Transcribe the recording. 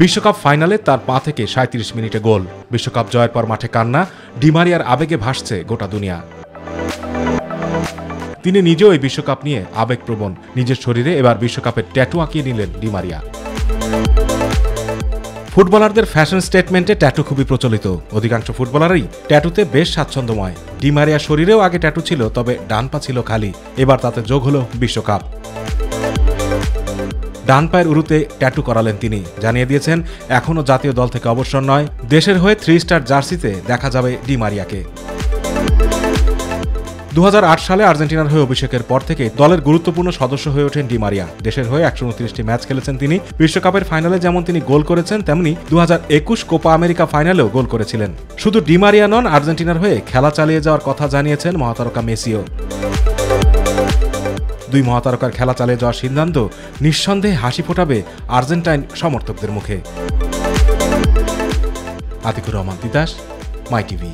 বিশ্বকাপ ফাইনালে তার পা থেকে সাঁত্রিশ মিনিটে গোল। বিশ্বকাপ জয়ের পর মাঠে কান্না, ডিমারিয়ার আবেগে ভাসছে গোটা দুনিয়া। তিনি নিজেও এই বিশ্বকাপ নিয়ে আবেগপ্রবণ। নিজের শরীরে এবার বিশ্বকাপের ট্যাটু আঁকিয়ে নিলেন ডিমারিয়া। ফুটবলারদের ফ্যাশন স্টেটমেন্টে ট্যাটু খুবই প্রচলিত। অধিকাংশ ফুটবলারই ট্যাটুতে বেশ স্বাচ্ছন্দ্যময়। ডিমারিয়া শরীরেও আগে ট্যাটু ছিল, তবে ডান পা ছিল খালি। এবার তাতে যোগ হলো বিশ্বকাপ। ডান পায়ের উরুতে ট্যাটু করালেন তিনি। জানিয়ে দিয়েছেন, এখনও জাতীয় দল থেকে অবসর নয়। দেশের হয়ে থ্রি স্টার জার্সিতে দেখা যাবে ডিমারিয়াকে দু হাজার আট সালে আর্জেন্টিনার হয়ে অভিষেকের পর থেকে দলের গুরুত্বপূর্ণ সদস্য হয়ে ওঠেন ডিমারিয়া দেশের হয়ে একশো উনত্রিশটি ম্যাচ খেলেছেন তিনি। বিশ্বকাপের ফাইনালে যেমন তিনি গোল করেছেন, তেমনি দু হাজার একুশ কোপা আমেরিকা ফাইনালেও গোল করেছিলেন। শুধু ডিমারিয়া নন, আর্জেন্টিনার হয়ে খেলা চালিয়ে যাওয়ার কথা জানিয়েছেন মহাতারকা মেসিও। দুই মহাতারকার খেলা চালিয়ে যাওয়ার সিদ্ধান্ত নিঃসন্দেহে হাসি ফোটাবে আর্জেন্টাইন সমর্থকদের মুখে। Atikur Rahman Titas, my TV.